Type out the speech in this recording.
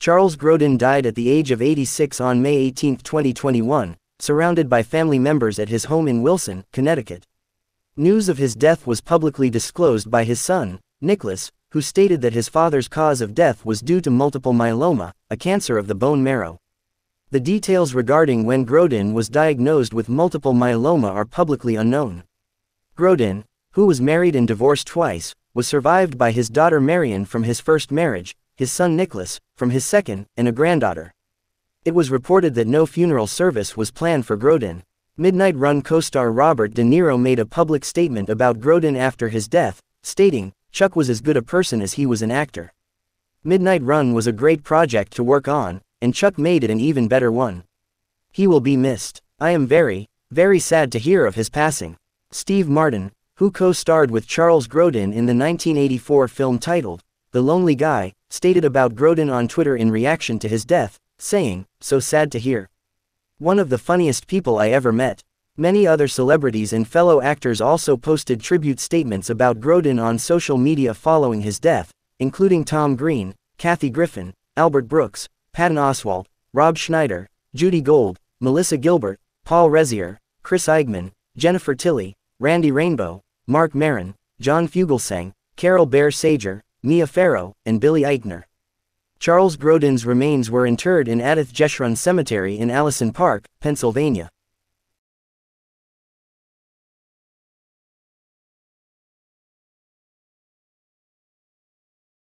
Charles Grodin died at the age of 86 on May 18, 2021, surrounded by family members at his home in Wilton, Connecticut. News of his death was publicly disclosed by his son, Nicholas, who stated that his father's cause of death was due to multiple myeloma, a cancer of the bone marrow. The details regarding when Grodin was diagnosed with multiple myeloma are publicly unknown. Grodin, who was married and divorced twice, was survived by his daughter Marion from his first marriage, his son Nicholas, from his second, and a granddaughter. It was reported that no funeral service was planned for Grodin. Midnight Run co-star Robert De Niro made a public statement about Grodin after his death, stating, Chuck was as good a person as he was an actor. Midnight Run was a great project to work on, and Chuck made it an even better one. He will be missed. I am very, very sad to hear of his passing. Steve Martin, who co-starred with Charles Grodin in the 1984 film titled, The Lonely Guy, stated about Grodin on Twitter in reaction to his death, saying, so sad to hear. One of the funniest people I ever met. Many other celebrities and fellow actors also posted tribute statements about Grodin on social media following his death, including Tom Green, Kathy Griffin, Albert Brooks, Patton Oswalt, Rob Schneider, Judy Gold, Melissa Gilbert, Paul Reiser, Chris Eichman, Jennifer Tilly, Randy Rainbow, Marc Maron, John Fugelsang, Carole Bayer Sager, Mia Farrow, and Billy Eichner. Charles Grodin's remains were interred in Adath Jeshurun Cemetery in Allison Park, Pennsylvania.